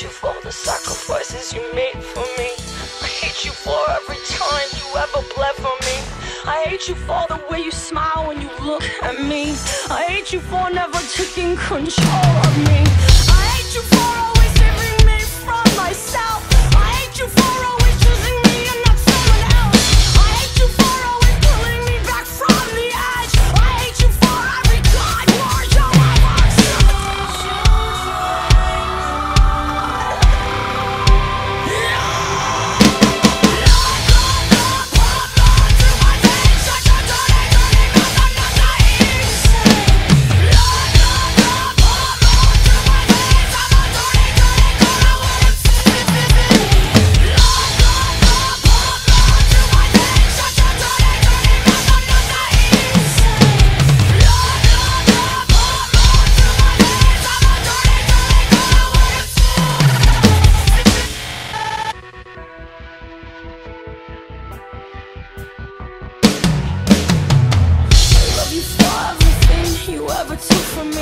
you for the sacrifices you made for me. I hate you for every time you ever bled for me. I hate you for the way you smile when you look at me. I hate you for never taking control of me. From me.